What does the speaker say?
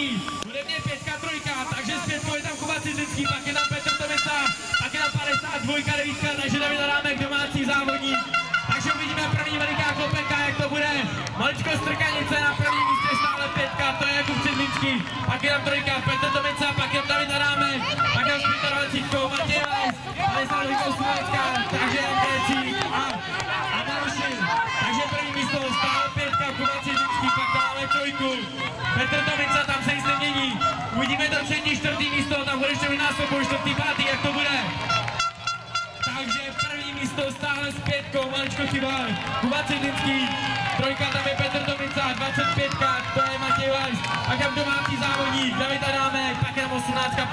hraní. Hudebně pětka, trojka, takže zpět je tam Kuba Cizický, pak je tam Petr Tomesa, pak je tam 52, devítka, takže David Adámek domácí závodník. Takže uvidíme první veliká kopenka, jak to bude. Maličko strkanice na prvním místě stále pětka, to je Jakub Cizinský, pak je tam trojka, Petr Tomesa, pak je tam David pak je tam s 25, Matěj Vajs, 52, Slovenska, takže tam Trecík a, a další. Takže první místo stále pětka, Kuba Cizinský, pak dále trojku, Petr Tomesa, to třetí, čtvrtý místo, tam bude ještě vynásobu, čtvrtý, pátý, jak to bude. Takže první místo stále s pětkou, maličko chyba, Kuba Cidlický, trojka tam je Petr Tomica, 25, to je Matěj Weiss, pak je domácí závodník, David Adámek, tam 18.